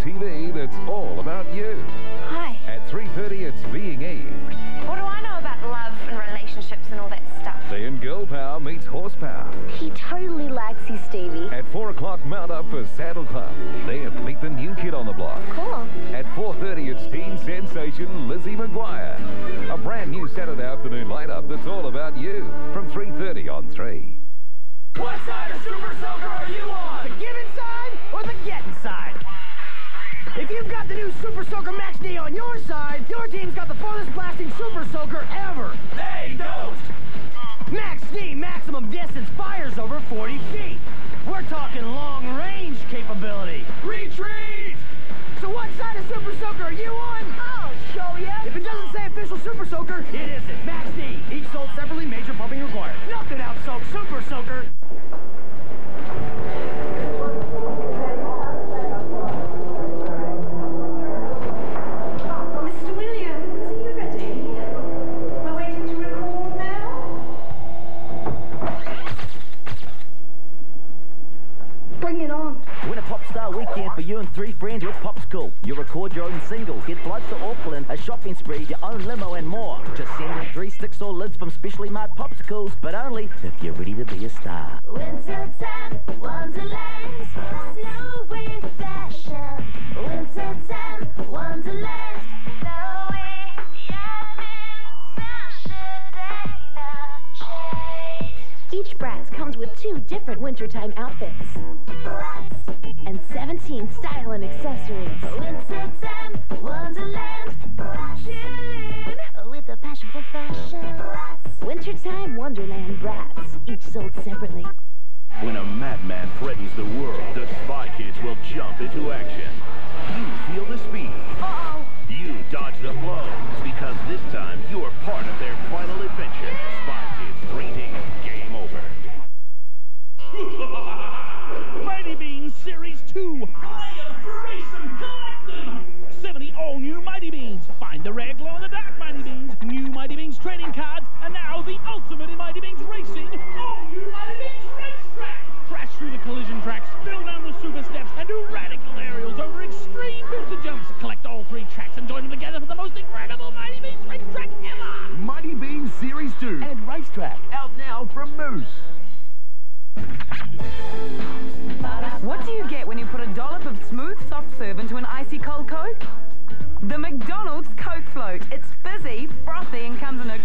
TV that's all about you. Hi. At 3.30, it's Being Eve. What do I know about love and relationships and all that stuff? Then Girl Power meets Horsepower. He totally likes you, Stevie. At 4 o'clock, mount up for Saddle Club. Then meet the new kid on the block. Cool. At 4.30, it's teen sensation Lizzie McGuire. A brand new Saturday afternoon lineup that's all about you. From 3.30 on 3. What side of Super Soaker are you on? The giving side or the getting side? If you've got the new Super Soaker Max D on your side, your team's got the farthest blasting Super Soaker ever. They don't! Max D maximum distance fires over 40 feet. We're talking long range capability. Retreat! So what side of Super Soaker are you on? I'll show you. If it doesn't say official Super Soaker, it isn't. Max D, each sold separately, major pumping required. Nothing out soaks Super Soaker. Mr. Williams, are you ready? We're waiting to record now. Bring it on. Win a pop star weekend for you and three friends with Popsicle. You record your own single, get flights to Auckland, a shopping spree, your own limo and more. Just send in three sticks or lids from specially marked Popsicles, but only if you're ready to be a star. Wintertime Wonderland, Bratz comes with two different wintertime outfits and 17 style and accessories. Oh, wintertime Wonderland, chilling with a passion for fashion. Wintertime Wonderland Bratz, each sold separately. When a madman threatens the world, the Spy Kids will jump into action. You feel the speed. You dodge the blows because this time you are Series 2. Collected. 70 all-new Mighty Beans. Find the rare glow-in-the-dark Mighty Beans, new Mighty Beans trading cards, and now the ultimate in Mighty Beans racing. All-new Mighty Beans racetrack. Crash through the collision tracks, spill down the super steps, and do radical aerials over extreme booster jumps. Collect all three tracks and join them together for the most incredible Mighty Beans racetrack ever. Mighty Beans Series 2 and Racetrack out now from Moose. Smooth soft serve into an icy cold Coke? The McDonald's Coke Float. It's fizzy, frothy, and comes in a.